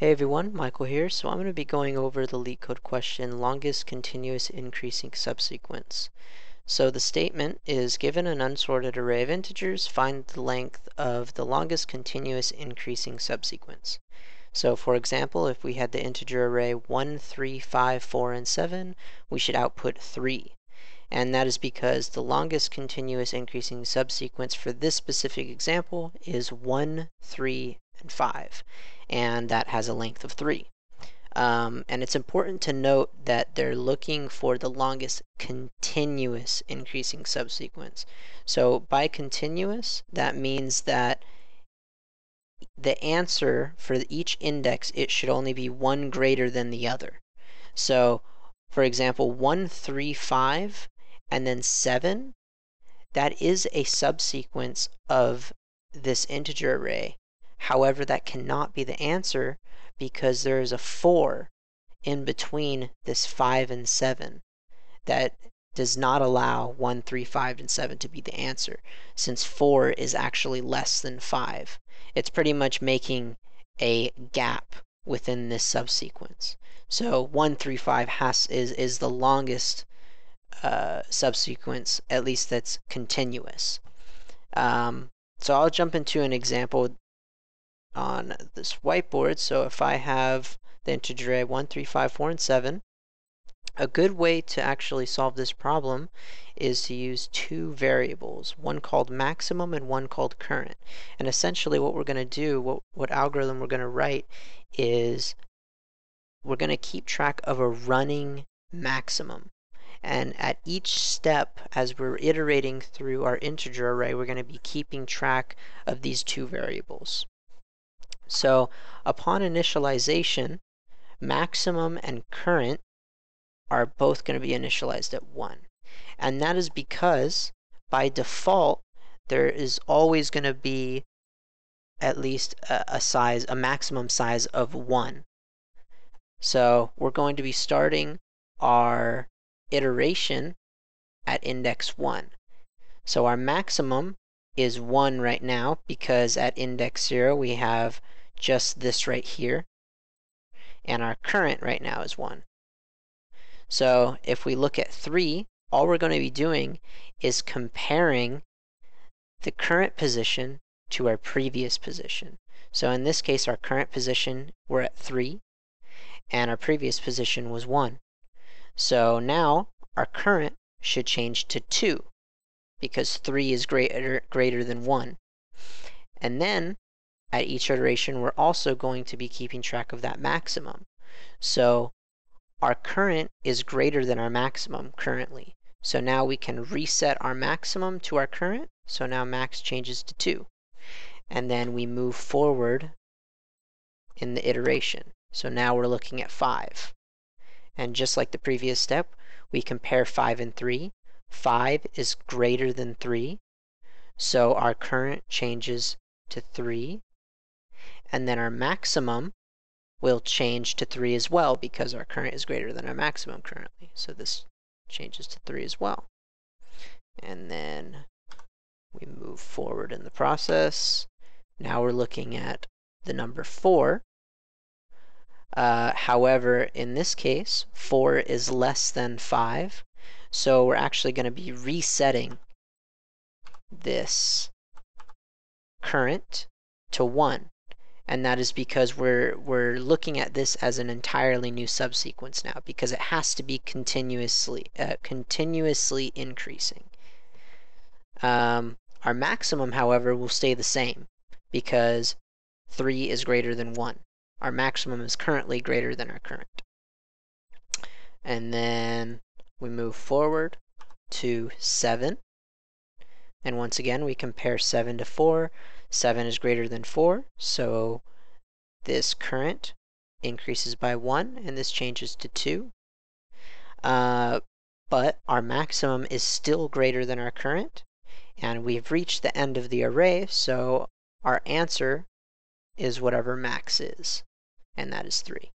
Hey everyone, Michael here. So I'm going to be going over the LeetCode question, longest continuous increasing subsequence. So the statement is given an unsorted array of integers, find the length of the longest continuous increasing subsequence. So for example, if we had the integer array 1, 3, 5, 4, and 7, we should output 3. And that is because the longest continuous increasing subsequence for this specific example is 1, 3, and 5 and that has a length of 3. Um, and it's important to note that they're looking for the longest continuous increasing subsequence. So by continuous, that means that the answer for each index, it should only be one greater than the other. So, for example, 1, 3, 5, and then 7, that is a subsequence of this integer array However, that cannot be the answer because there is a 4 in between this 5 and 7 that does not allow 1, 3, 5, and 7 to be the answer, since 4 is actually less than 5. It's pretty much making a gap within this subsequence. So 1, 3, 5 has, is, is the longest uh, subsequence, at least that's continuous. Um, so I'll jump into an example on this whiteboard. So if I have the integer array 1, 3, 5, 4, and 7, a good way to actually solve this problem is to use two variables, one called maximum and one called current. And essentially what we're going to do, what, what algorithm we're going to write is we're going to keep track of a running maximum. And at each step, as we're iterating through our integer array, we're going to be keeping track of these two variables. So upon initialization, maximum and current are both going to be initialized at 1. And that is because by default, there is always going to be at least a, a, size, a maximum size of 1. So we're going to be starting our iteration at index 1. So our maximum is 1 right now because at index 0 we have just this right here. And our current right now is 1. So if we look at 3, all we're going to be doing is comparing the current position to our previous position. So in this case, our current position, we're at 3, and our previous position was 1. So now our current should change to 2, because 3 is greater, greater than 1. And then at each iteration, we're also going to be keeping track of that maximum. So our current is greater than our maximum currently. So now we can reset our maximum to our current. So now max changes to 2. And then we move forward in the iteration. So now we're looking at 5. And just like the previous step, we compare 5 and 3. 5 is greater than 3. So our current changes to 3 and then our maximum will change to 3 as well because our current is greater than our maximum currently. So this changes to 3 as well. And then we move forward in the process. Now we're looking at the number 4. Uh, however, in this case, 4 is less than 5. So we're actually going to be resetting this current to 1 and that is because we're we're looking at this as an entirely new subsequence now because it has to be continuously uh, continuously increasing. Um, our maximum, however, will stay the same because 3 is greater than 1. Our maximum is currently greater than our current. And then we move forward to 7. And once again, we compare 7 to 4. 7 is greater than 4, so this current increases by 1, and this changes to 2. Uh, but our maximum is still greater than our current, and we've reached the end of the array, so our answer is whatever max is, and that is 3.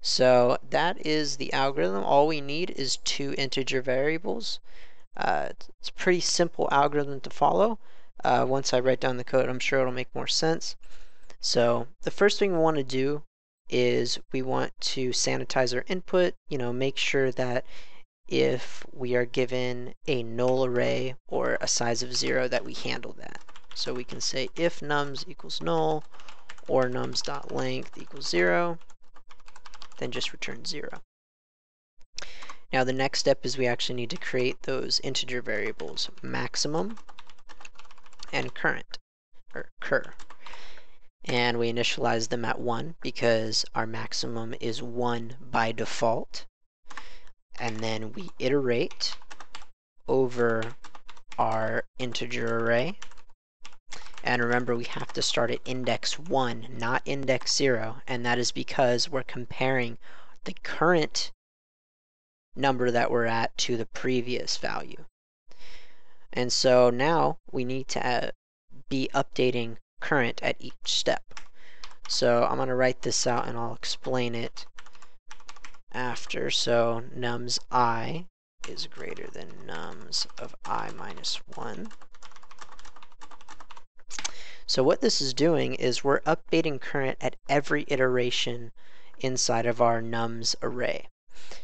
So that is the algorithm. All we need is two integer variables. Uh, it's a pretty simple algorithm to follow. Uh, once I write down the code, I'm sure it'll make more sense. So the first thing we want to do is we want to sanitize our input, you know, make sure that if we are given a null array or a size of zero that we handle that. So we can say if nums equals null or nums.length equals zero, then just return zero. Now the next step is we actually need to create those integer variables maximum and current, or cur. And we initialize them at 1 because our maximum is 1 by default. And then we iterate over our integer array. And remember, we have to start at index 1, not index 0. And that is because we're comparing the current number that we're at to the previous value. And so now we need to uh, be updating current at each step. So I'm going to write this out and I'll explain it after. So nums i is greater than nums of i minus 1. So what this is doing is we're updating current at every iteration inside of our nums array.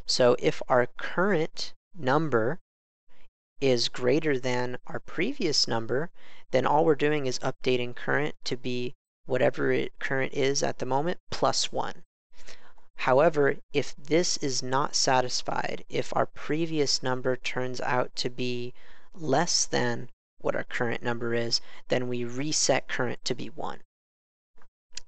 So if our current number is greater than our previous number, then all we're doing is updating current to be whatever it current is at the moment plus 1. However, if this is not satisfied, if our previous number turns out to be less than what our current number is, then we reset current to be 1.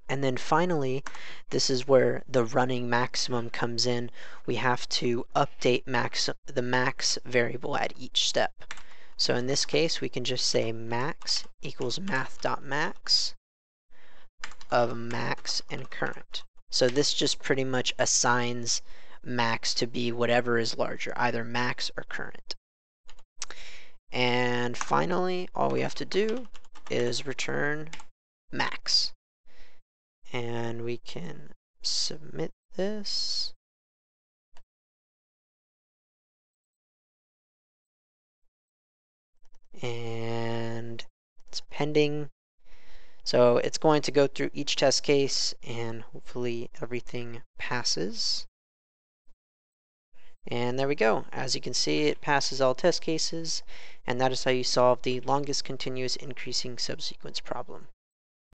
And then finally, this is where the running maximum comes in. We have to update max the max variable at each step. So in this case, we can just say max equals math.max of max and current. So this just pretty much assigns max to be whatever is larger, either max or current. And finally, all we have to do is return max. And we can submit this. And it's pending so it's going to go through each test case and hopefully everything passes. And there we go. As you can see, it passes all test cases, and that is how you solve the longest continuous increasing subsequence problem.